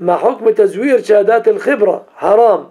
ما حكم تزوير شهادات الخبرة. حرام.